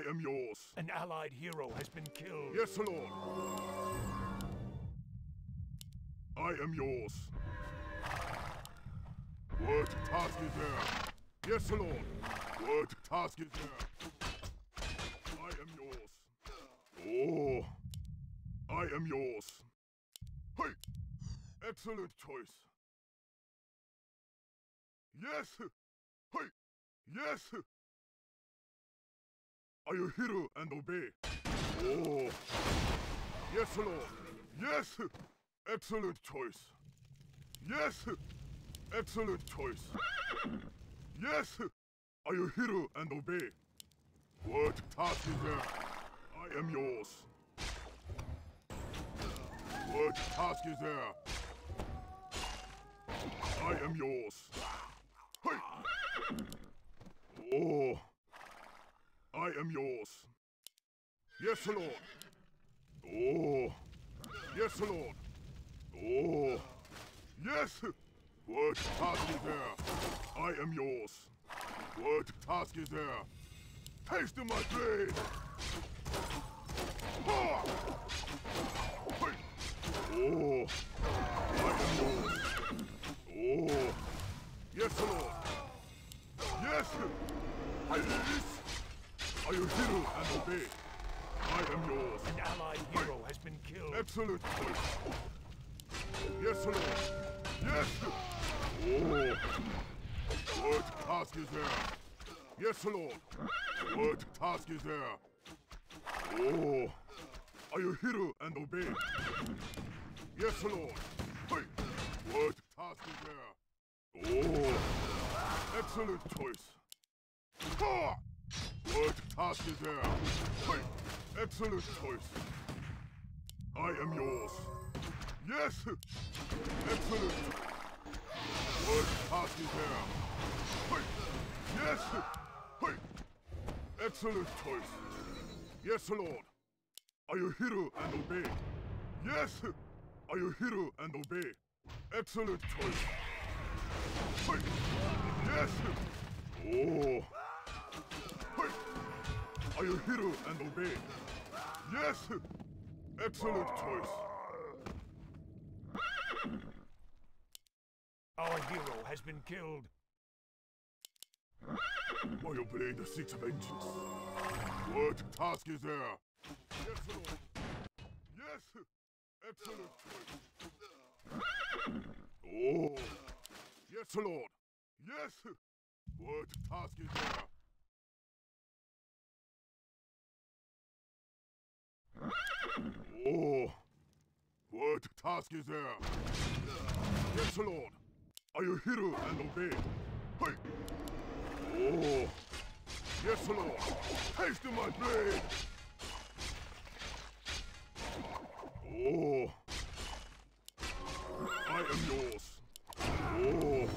I am yours. An allied hero has been killed. Yes, Lord. I am yours. What task is there? Yes, Lord. What task is there? I am yours. Oh, I am yours. Hey, excellent choice. Yes. Hey, yes. Are you hear and obey? Oh, yes, Lord. Yes, excellent choice. Yes, excellent choice. Yes, are you hear and obey? What task is there? I am yours. What task is there? I am yours. Hey! Oh, I am yours. Yes, Lord. Oh, yes, Lord. Oh, yes. What task is there? I am yours. What task is there? Taste my blade. Oh, I am yours. Oh, yes, Lord. Yes. Yes. Are you hero and obey? I am yours. An allied hero has been killed. Excellent choice. Yes, Lord. Yes. Oh. What task is there? Yes, Lord. What task is there? Oh. Are you hero and obey? Yes, Lord. Hey. What task is there? Oh. Excellent choice. Ha! What task is there? Hey! Excellent choice. I am yours. Yes! Excellent. What task is there? Hey! Yes! Hey! Excellent choice. Yes, Lord. Are you hero and obey? Yes! Are you hero and obey? Excellent choice. Hey! Yes! Oh! Are you hero and obey? Yes! Excellent choice. Our hero has been killed. I obey the six vengeance. What task is there? Yes, Lord. Yes! Excellent choice. Oh! Yes, Lord. Yes! What task is there? Oh! What task is there? Yes, Lord. Are you hero and obey? Hey! Oh! Yes, Lord. Taste my blade. Oh! I am yours. Oh!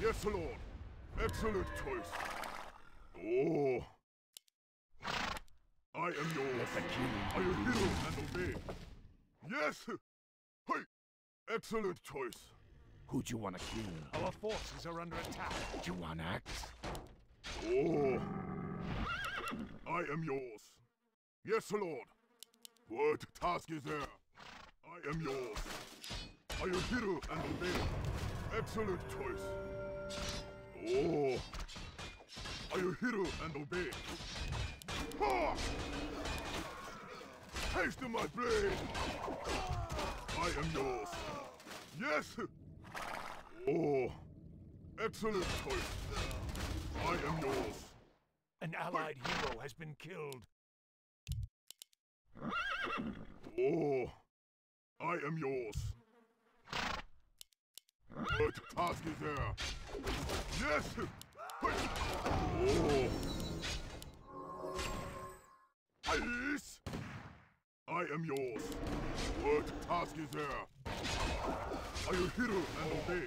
Yes, Lord. Excellent choice. Oh! I am yours. Are you hero and obey? Yes! Hey! Excellent choice. Who do you want to kill? Our forces are under attack. Do you want axe? Oh! I am yours. Yes, Lord. What task is there? I am yours. Are you hero and obey? Excellent choice. Oh! Are you hero and obey? Ha! Taste of my blade! I am yours. Yes! Oh! Excellent choice. I am yours. An allied hero has been killed. Oh! I am yours. What task is there? Yes! I am yours. What task is there? Are you hero and obey?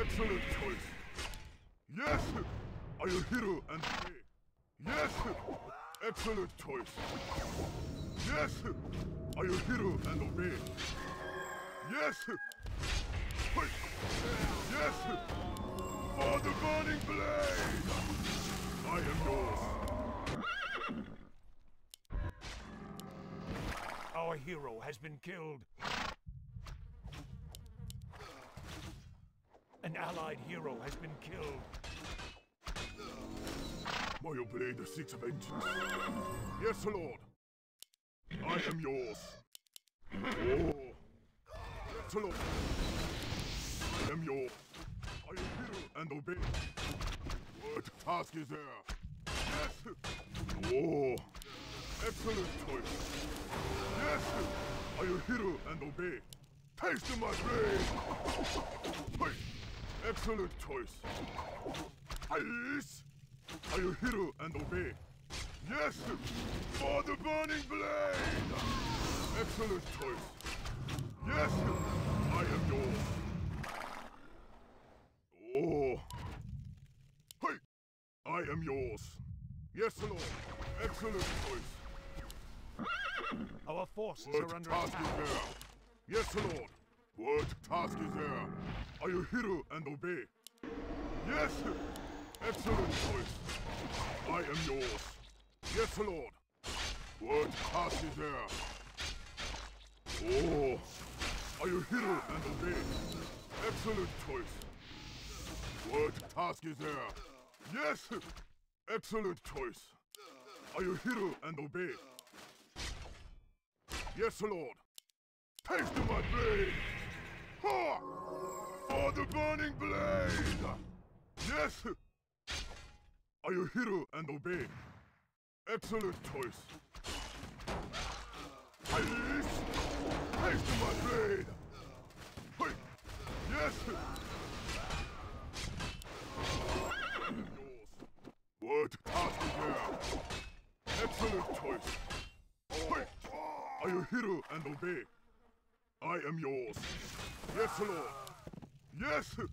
Excellent choice. Yes! Are you hero and obey? Yes! Excellent choice. Yes! Are you hero and obey? Yes! Yes! For the burning blade! I am yours. Our hero has been killed. An allied hero has been killed. My blade seeks vengeance. yes, Lord. I am yours. Oh. Yes, Lord. I am yours. And obey. What task is there? Yes. Oh. Excellent choice. Yes. Are you hero and obey? Taste my blade. Hey. Excellent choice. Ice. Are you hero and obey? Yes! For the burning blade! Excellent choice. Yes! I am yours. Oh. Hey! I am yours. Yes, Lord. Excellent choice. Our forces What are under task attack. is there? Yes, Lord. What task is there? Are you hero and obey? Yes! Excellent choice. I am yours. Yes, Lord. What task is there? Oh. Are you hero and obey? Excellent choice. What task is there? Yes! Excellent choice. Are you hero and obey? Yes, Lord. Taste my blade! Ha! For the burning blade! Yes! Are you hero and obey? Excellent choice. Ice! Taste my blade! Yes! What task is there? Excellent choice. Hey! Are you hero and obey? I am yours. Yes, Lord. Yes! An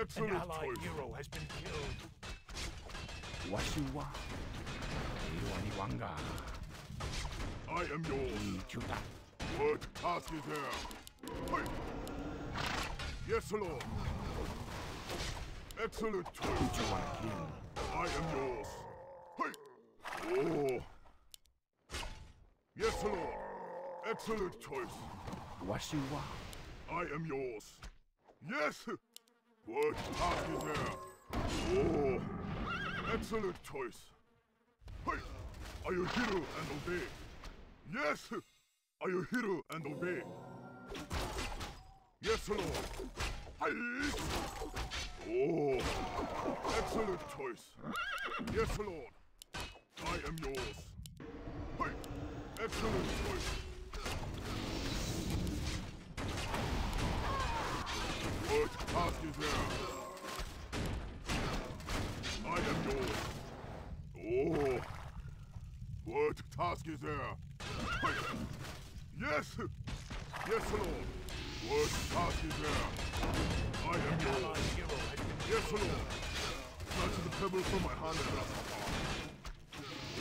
Excellent allied choice. Hero has been killed. Washiwa. Iwaniwanga. I am yours. Ichuta. What task is there? Hey! Yes, Lord. Excellent choice. I am yours. Hey! Oh! Yes, Lord. Excellent choice. Washiwa. I am yours. Yes! What task is there? Oh! Excellent choice. Hey! Are you hero and obey? Yes! Are you hero and obey? Yes, Lord. Oh! Excellent choice. Yes, Lord. I am yours. Hey! Excellent choice. What task is there? I am yours. Oh. What task is there? Hey. Yes. Yes, Lord. What task is there? I am yours. Yes, Lord. Snatch the pebble from my hand and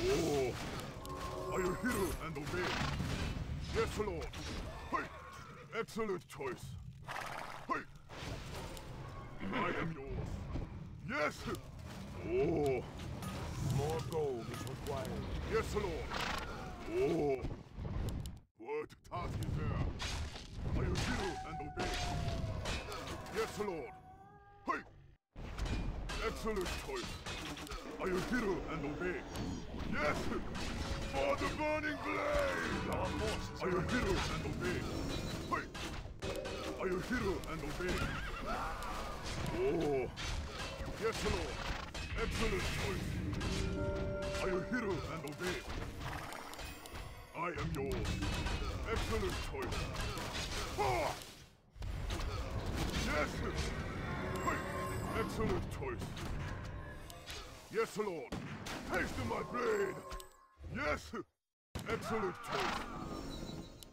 Oh. Are you hero and obey? Yes, Lord. Hey. Excellent choice. Hey. I am yours. Yes. Oh. More gold is required. Yes, Lord. Oh. What task Yes, Lord. Hey. Excellent choice. Are you hero and obey? Yes. For the burning blade. Our forces Are you hero and obey? Hey. Are you hero and obey? Oh. Yes, Lord. Excellent choice. Are you hero and obey? I am yours. Excellent choice. Ha! Excellent choice. Yes, Lord. Taste of my blade. Yes! Excellent choice.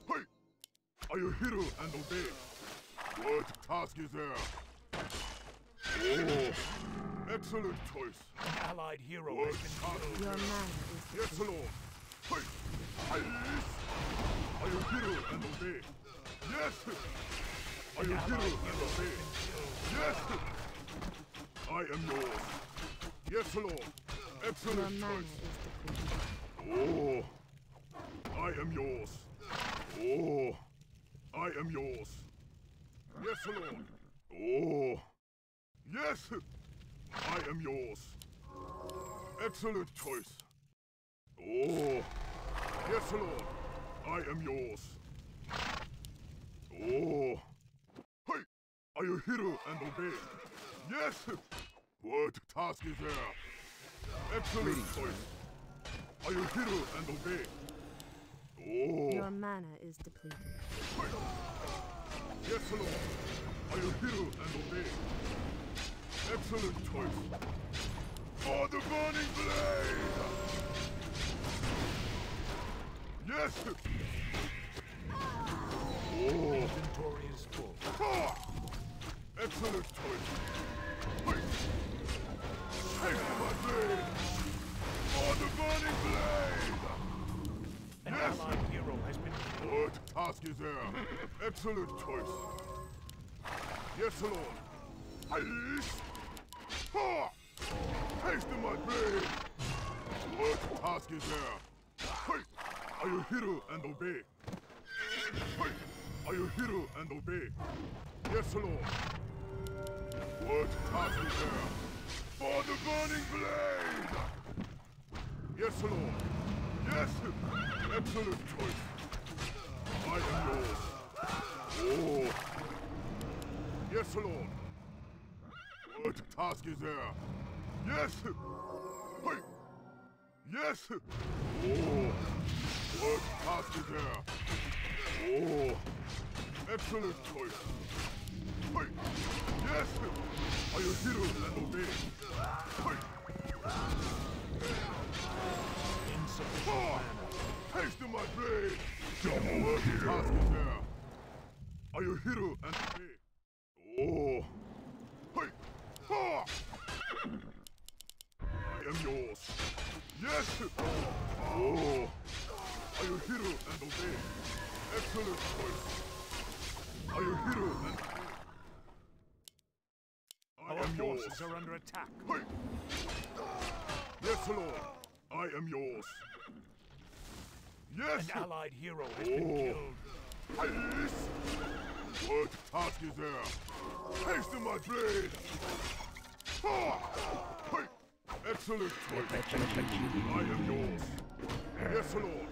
Hey! Are you hero and obey? What task is there? Oh! Excellent choice. An allied hero What has been Your man is Yes, Lord. Hey! Are you hero and obey? Yes! And obey? Yes! I am yours. Yes, Lord. Excellent choice. Oh! I am yours. Oh, I am yours. Yes, Lord. Oh, yes, I am yours. Excellent choice. Oh, yes, Lord. I am yours. Oh, are you hero and obey? Yes. What task is there? Excellent choice. Are you hero and obey? Oh. Your mana is depleted. Yes, Lord. Are you hero and obey? Excellent choice. For the burning blade! Yes! Oh! Inventory is full. Ah! An allied hero has been killed. What task is there? Excellent choice. Yes, Lord. Ice. Ha! Haste my blade. What task is there? Hey! Are you hero and obey? Are you hero and obey? Yes, Lord. What task there? For the burning blade! Yes, Lord. Yes! Excellent choice. I am yours. Oh. Yes, Lord. What task is there? Yes! Hey! Yes! Oh! What task is there? Oh! Excellent choice. Hey! Yes! Are you hero and obey? Hey! Insufficient Ah! mana. Haste my blade! Double what task is there? Are you hero and obey? Oh! Hey! Ha! I am yours. Yes! Oh! Are you hero and obey? Excellent choice. Are you hero and yours. forces are under attack. Hey! Yes, Lord. I am yours. Yes! An allied hero has been Oh. killed. Ice! What task is there? Haste my blade! Ha! Hey! Excellent. I am yours. Yes, Lord.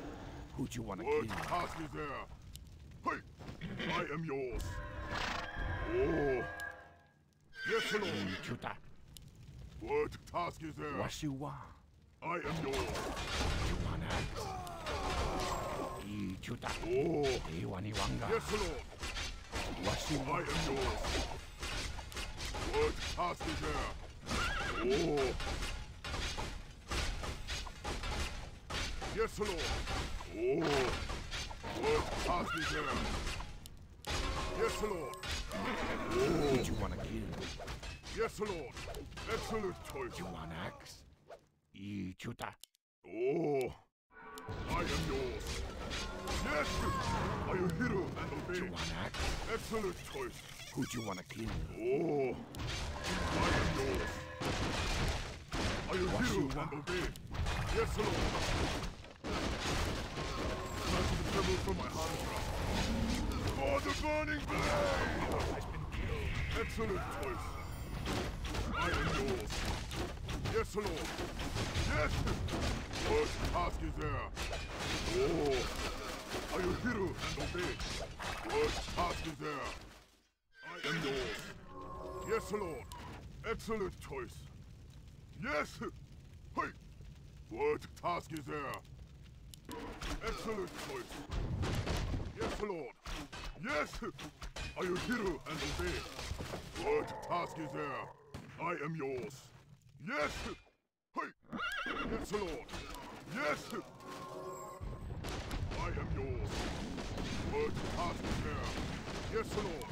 Who'd you wanna What kill? task is there? Hey! I am yours. Oh! Chuta. What task is there? Washiwa. I am yours. You wanna axe? I chuta. Oh! Iwani wanga. Yes, Lord. I am yours. What task is there? Oh! Yes, Lord. Oh! What task is there? Yes, Lord. Who'd you wanna kill? Yes, Lord. Excellent choice. You wanna axe? I chuta. Oh! I am yours. Yes! Are you hero and You obey? wanna axe? Excellent choice. Who'd you wanna kill? Oh! I am yours. Are you hero and obey? Yes, Lord. To the trouble from my heart For the burning blade! Has been killed. Excellent choice. I am yours. Yes, Lord. Yes! What task is there? Oh! Are you hero and obey? What task is there? I am yours. Yes, Lord. Excellent choice. Yes! Hey! What task is there? Excellent choice. Yes, Lord. Yes! Are you hero and obey? What task is there? I am yours. Yes! Hey! Yes, Lord. Yes! I am yours. What task is there? Yes, Lord.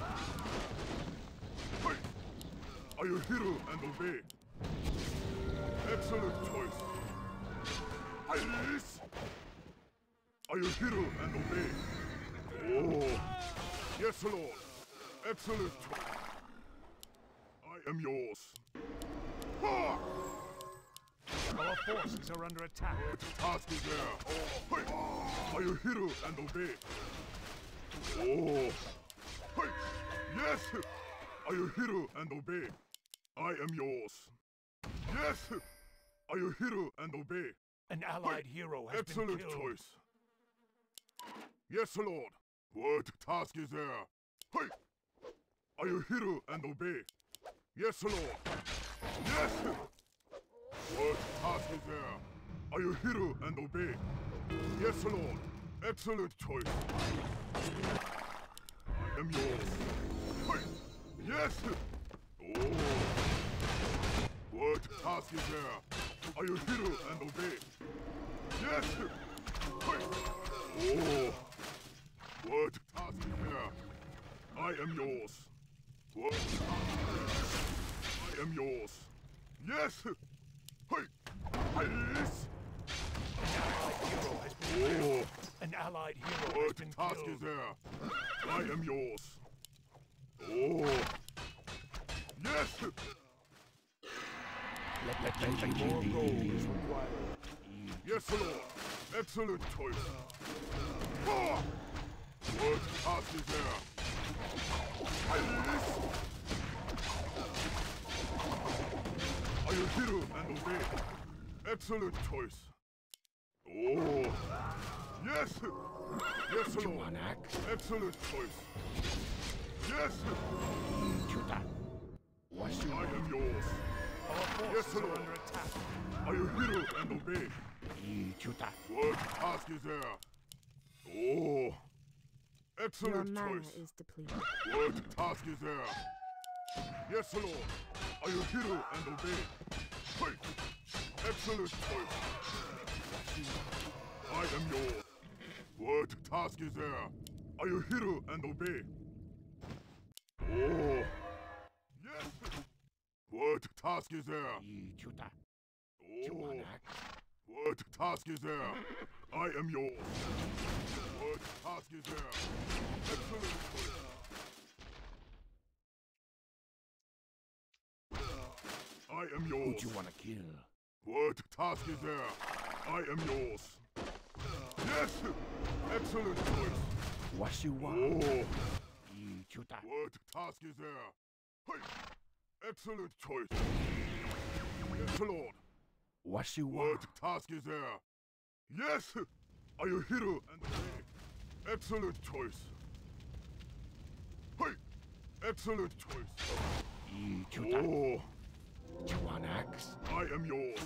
Hey! Are you hero and obey? Excellent choice. Ice! Are you hero and obey? Oh! Yes, Lord. Excellent. I am yours. Ha! Our forces are under attack. What task is there? Oh, hey! Are you hero and obey? Oh. Hey. Yes. Are you hero and obey? I am yours. Yes. Are you hero and obey? An allied hero has Excellent been killed. Excellent choice. Yes, Lord. What task is there? Hey! Are you hero and obey? Yes, Lord. Yes! What task is there? Are you hero and obey? Yes, Lord. Excellent choice. I am yours. Yes! Oh! What task is there? Are you hero and obey? Yes! Oh! What task is there? I am yours. What? I am yours. Yes! Hey! Yes! Hero has been Oh! An allied hero has been task killed. is there? I am yours. Oh! Yes! Let, let, let, let More gold is required. Yes, Lord. Excellent choice. Ah! What task is there? Yes! Are you hero and obey? Excellent choice. Oh! Yes! Yes, Lord. Excellent choice. Yes, what you I am yours. Yes, Lord. under attack. Are you hero and obey? Chuta. What task is there? Oh! Your Excellent mana choice. is depleted. What task is there? Yes, Lord. Are you hero and obey? Hey! Excellent choice. I am yours. What task is there? Are you hero and obey? Oh! Yes! What task is there? Chuta. You Oh! Want? What task is there? I am yours. What task is there? Excellent choice. I am yours. Who yours. you wanna kill? What task is there? I am yours. Yes! Excellent choice. What you want? Oh! Chuta. What task is there? Hey! Excellent choice. Yes, Lord. What you What task is there? Yes! Are you hero and obey? Excellent choice. Hey! Excellent choice. Oh! You want axe? I am yours.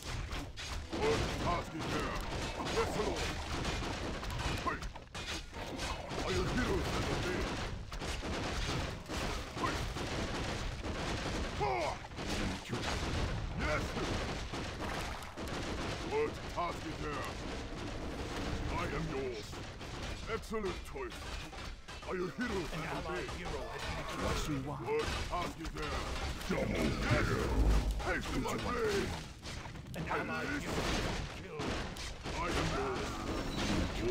What task is there? Yes, Lord. Hey! Are you hero and obey? Hey! Ah! Chuta. Yes! What task there? I am yours. Excellent choice. Are you hero An and allied hero has been. What you want? What task is there? Double kill! Haste my blade! An allied hero has been killed. I am yours.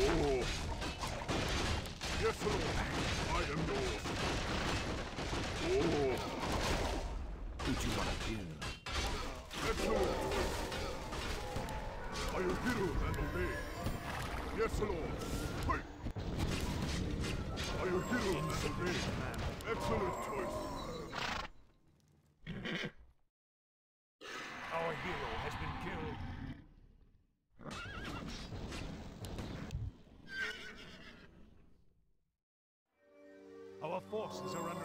Oh! Yes, Lord. I am yours. Oh! Who you wanna kill? Excellent choice. Are you hero and obey? Yes, Lord. Hey! Are you hero and obey? Excellent choice. Our hero has been killed. Our forces are under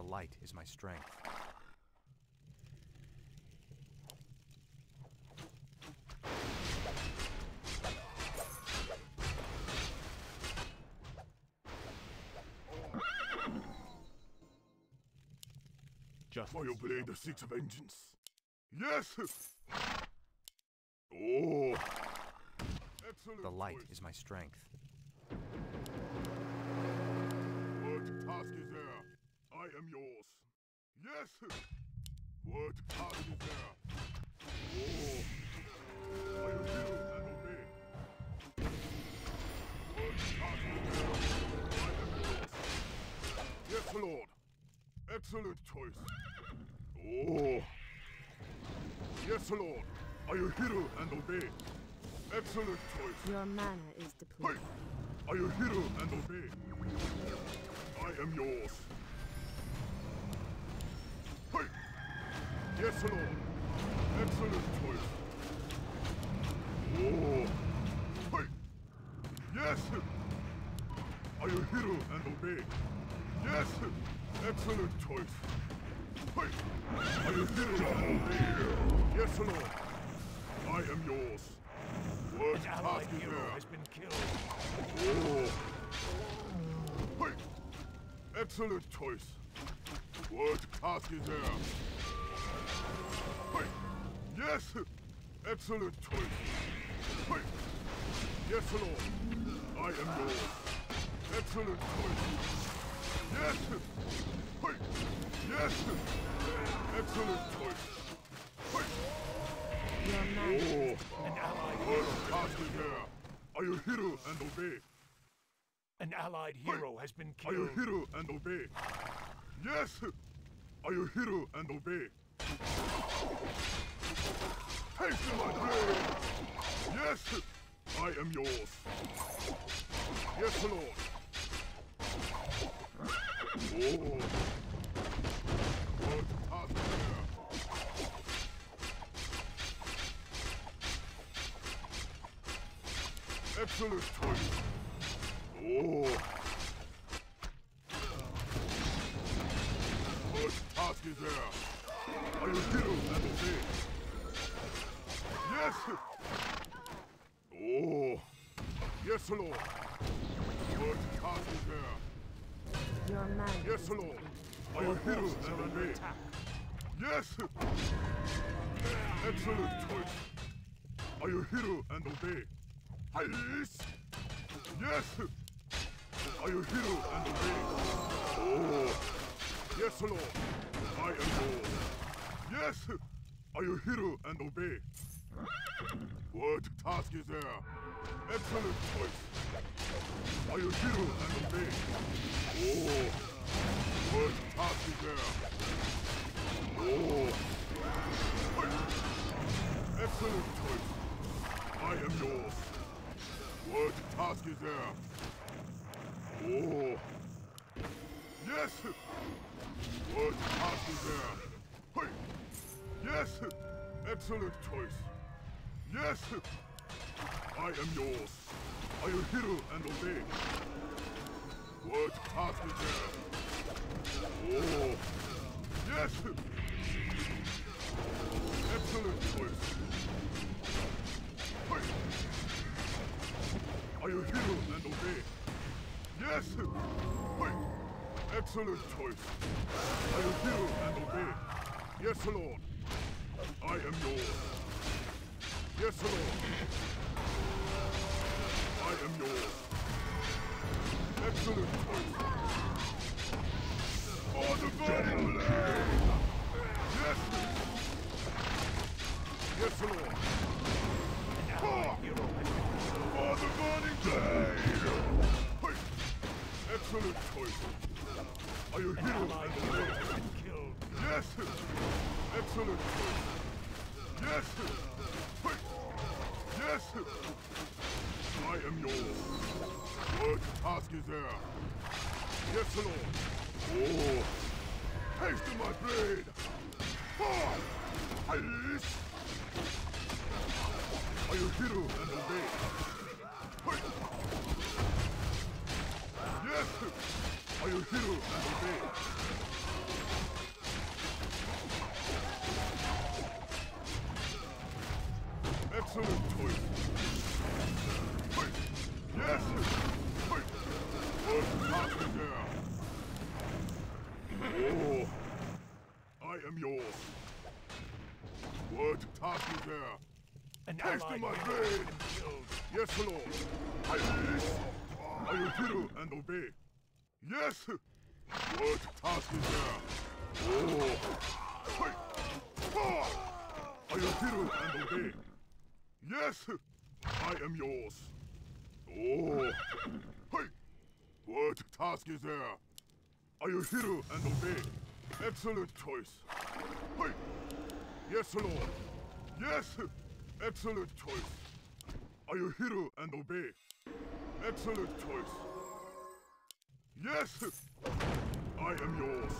The light is my strength. Just I obey the Six of Vengeance. Yes! Oh! Excellent the light choice. is my strength. I am yours. Yes! What task is there? Oh! I will and obey. What task is there? I am yours. Yes, Lord. Excellent choice. Oh! Yes, Lord. I will hear and obey. Excellent choice. Your mana is Hey! depleted. Are you hero and obey? I am yours. Hey! Yes, Lord. Excellent choice. Oh! Hey! Yes! Are you hero and obey? Yes! Excellent choice. Hey! Are you hero and obey? Yes, Lord. I am yours. What task is there? has been killed. Oh. Wait. Excellent choice. What task is there? Yes. Excellent choice. Yes, Lord. I am yours. Excellent choice. Yes. Yes. Excellent choice. Your mana Oh. An allied hero. Are you hero and obey? An allied hero has been killed. Are you hero and obey? Yes! Are you hero and obey? Hasten my blade! Yes! I am yours. Yes, Lord. Oh. Excellent choice. Oh. What task is there? Are you hero and obey? Yes! Oh! Yes, Lord! What task is there? your mana Yes, Lord! and are under obey? attack. Yes! Excellent choice! Are you hero and obey? Yes! Yes! Are you hero and obey? Oh! Yes, Lord! I am yours! Yes! Are you hero and obey? What task is there? Excellent choice! Are you hero and obey? Oh! What task is there? Oh! Excellent choice. I am yours. What task is there? Oh! Yes! What task is there? Hey! Yes! Excellent choice. Yes! I am yours. Are you hero and obey? What task is there? Oh! Yes! Excellent choice. Hey! Are you hero and obey? Yes! Hey! Excellent choice. Are you hero and obey? Yes, Lord. I am yours. Yes, Lord. I am yours. Excellent choice. For the blade! Yes! Yes, Lord. An allied hero has been For the burning! Hey! Excellent choice. Are you An hero allied and hero obey? has been killed. Yes! Excellent choice. Yes! Yes! I am yours. What task is there? Yes, Lord. Oh! Haste in my blade! Ah! Haste! Are you hero and obey? Yes! Are you hero and obey? Yes, Lord. I release. I will hear and obey. Yes. What task is there? Oh. Hey. I will hear and obey. Yes. I am yours. Oh. Hey. What task is there? I will hear and obey. Excellent choice. Hey. Yes, Lord. Yes. Excellent choice. Are you hero and obey? Excellent choice. Yes! I am yours.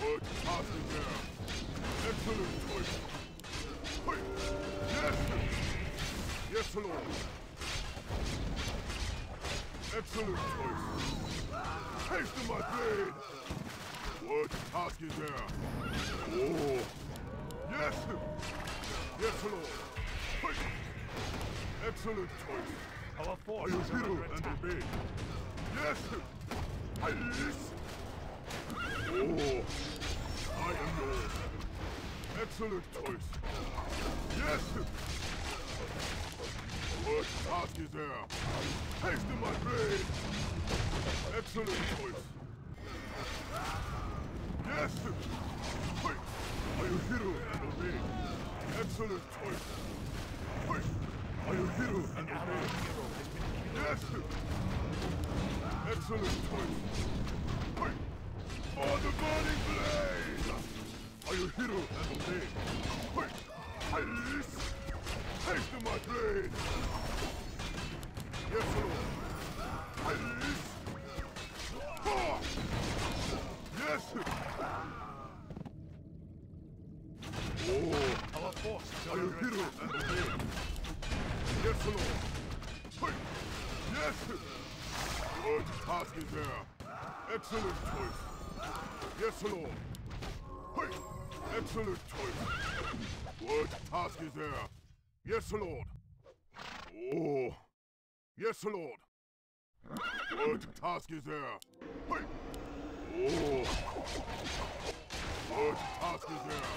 What task is there? Yes! Excellent choice. Taste of my blade! What task is there? Oh! Yes! Yes! Excellent choice! Our forces are under and attack. obey? Yes! I yes! Oh! I am yours! Excellent choice! Yes! What task is there? Taste of my blade! Excellent choice! Yes! Hey! Are you hero and obey? Excellent choice! Hey! Are you hero and obey? Yes! Excellent choice! Hero and! Ice! Taste of my blade! Yes! Ice! Ah! Yes! Oh! Our Are are under hero? Yes, Lord. Yes. What task is there? Excellent choice. Yes, Lord. Excellent choice. What task is there? Yes, Lord. Oh. Yes, Lord. What task is there? Hey. Oh. What task is there?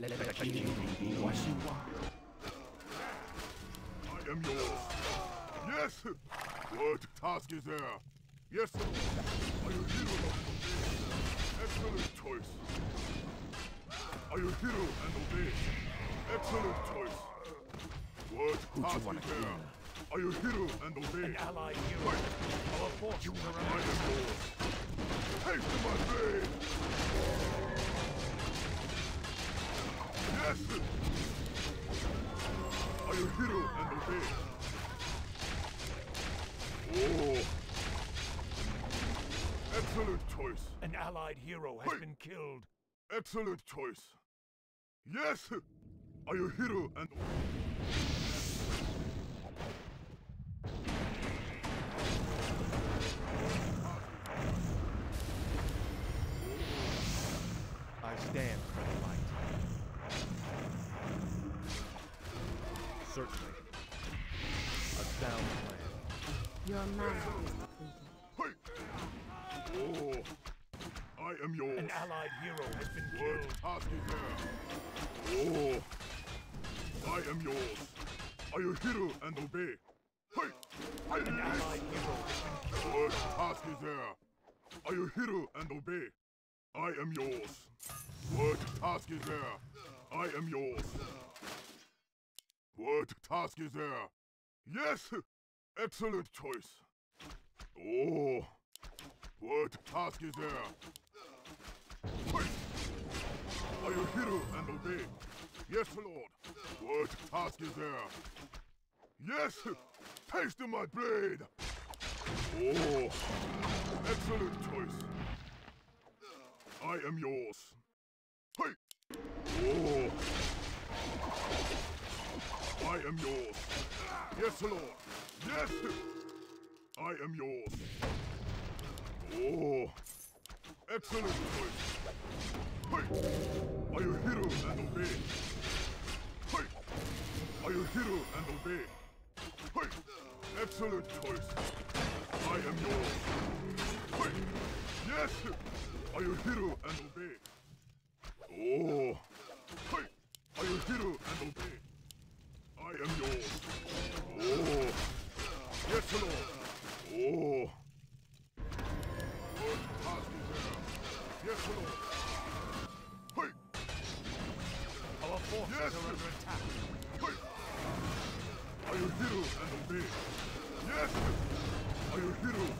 Let the king be what you want. I am yours. Yes! What task is there? Yes, sir. Are you hero and obey? Excellent choice. Are you hero and obey? Excellent choice. What you wanna is there? Are you hero and obey? An allied hero. Our forces are I under am yours. My blade! Yes! Are you hero and obey? Oh! Choice. An allied hero has Hey. been killed. Excellent choice. Yes! Are you hero and... I stand for the light. Certainly. A sound plan. Your master is defeated. Hey! Oh! I am yours. An allied hero has been What killed. task is there? Oh! I am yours. Are you hero and obey? Hey! I An allied hero has been killed. What task is there? Are you hero and obey? I am yours. What task is there? I am yours. What task is there? Yes! Excellent choice. Oh! What task is there? Are you hero and obey? Yes, Lord. What task is there? Yes! Taste of my blade! Oh! Excellent choice. I am yours. Hey! Oh! I am yours. Yes, Lord. Yes! I am yours. Oh! Excellent choice. Hey! Are you hero and obey? Hey! Are you hero and obey? Hey! Excellent choice. I am yours. Hey. Yes! I will hear and obey. Oh! Hey! I will hear and obey. I am yours. Oh! Yes, Lord. Oh!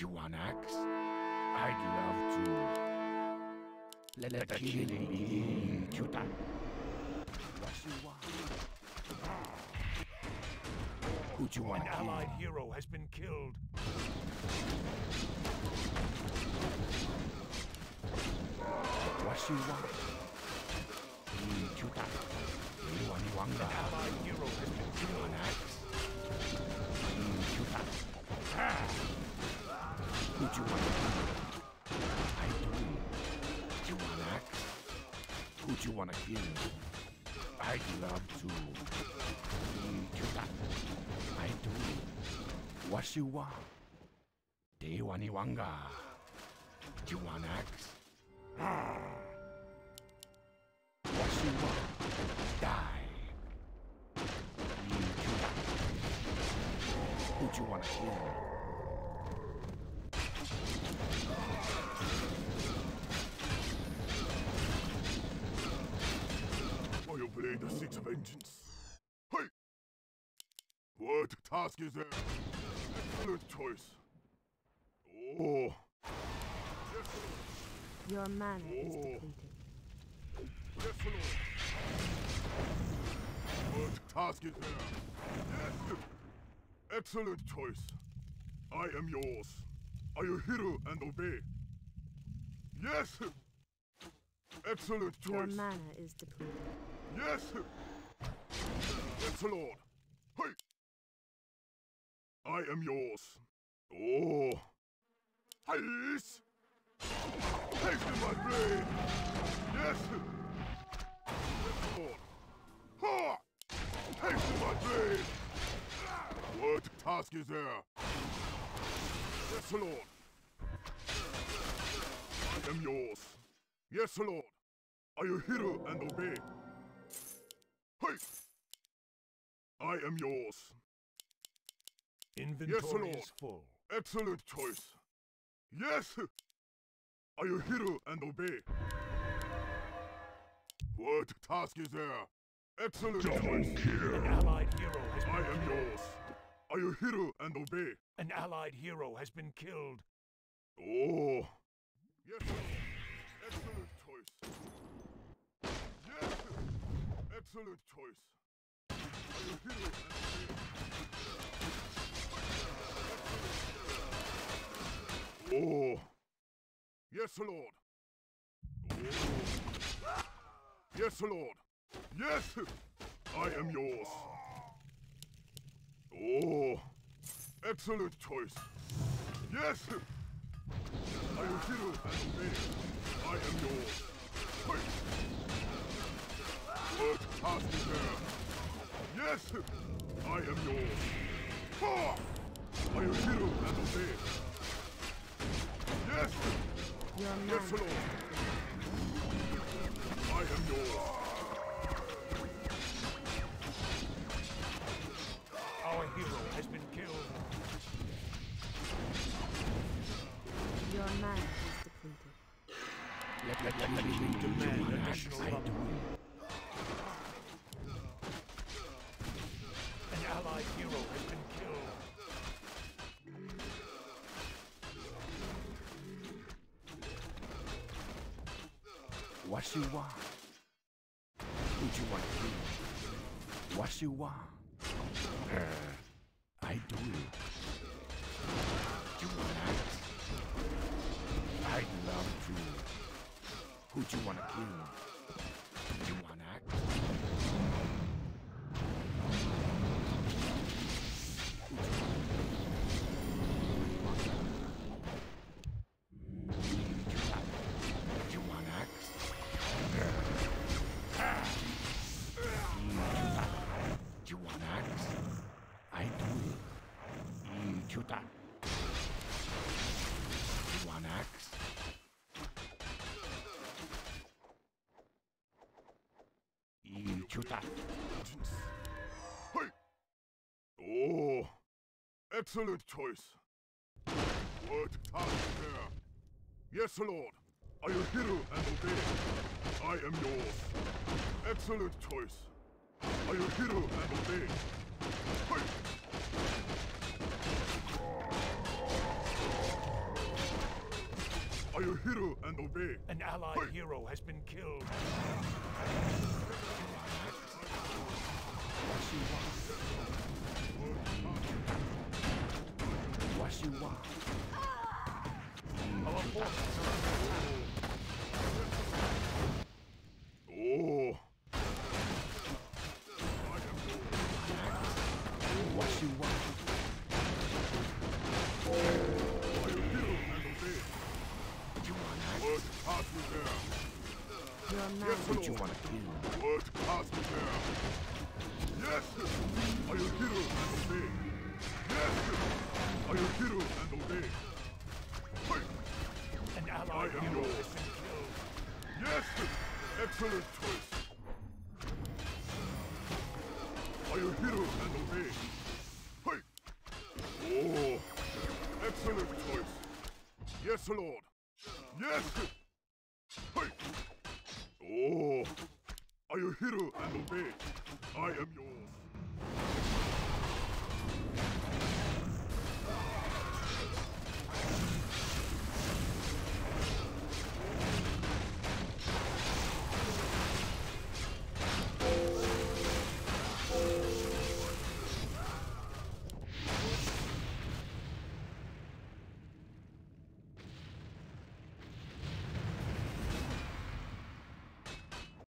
Do you want axe? I'd love to. Let, let the killing begin. Shoot that. What you want? Who do you want An allied hero has been killed. What you want? You want you want An allied hero has been killed. You? I do. Do you want axe? Who do you want to kill? I'd love to. Shoot that. I do. What you want? Dewaniwanga. Do you want axe? What you want? Die. Who do you want to kill? Obey the of vengeance. Hey! What task is there? Excellent choice. Oh! Yes, your mana is Oh. depleted. Yes, Lord. What task is there? Yes! Excellent choice. I am yours. I will hear and obey. Yes! Excellent Your choice. mana is depleted. Yes! Yes, Lord. Hey! I am yours. Oh! Heis! Hasten my blade! Yes! Yes, Lord. Ha! Hasten my blade! What task is there? Yes, Lord. I am yours. Yes, Lord. I will hear and obey. Hey! I am yours. Inventory Lord. is full. Excellent choice. Yes! I will hear and obey. What task is there? Excellent choice. An allied hero has been I am killed. yours. I will hear and obey. An allied hero has been killed. Oh! Yes, Lord. Excellent choice. Yes! Excellent choice. Oh! Yes, Lord. Yes, Lord. Yes! I am yours. Oh! Excellent choice. Yes! I will hear and obey. I am yours. Hey! What task is there? Yes! I am yours. Ha! I will hear and obey. Yes! Yes, Lord. I am yours. What you want? Oh, excellent choice. Word task Yes, Lord. I will hear and obey. I am yours. Excellent choice. I will hear and obey. Hey! I will hear and obey. An allied hey. hero has been killed. Washiwa. Our forces are under attack. Oh. Are you hero and obey? What task is there? Your man Yes, Would you wanna kill? Yes! Excellent! Oh! Excellent choice! Yes, Lord! Yes! Hey! Oh! Are you hero and obey? I am yours.